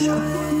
小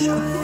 shine.